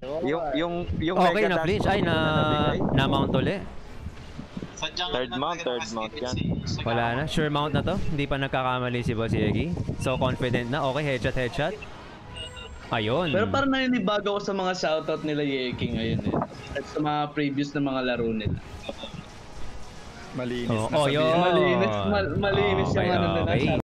Yung, eh. yung, yung Okay mega na dash flinch. mo Ay, na, na-mount uli. Third mount, third mount yan. Wala na. Sure mount na to. Hindi pa nagkakamali si Boss Yegi. So, confident na. Okay, headshot, headshot. Ayun. Pero parang naninibago ako sa mga shoutout nila Yeki ngayon eh. At sa mga previous na mga laro nila. Malinis Oh, na oh, sabihin. Malinis, mal- malinis yung Okay, ano nila. okay.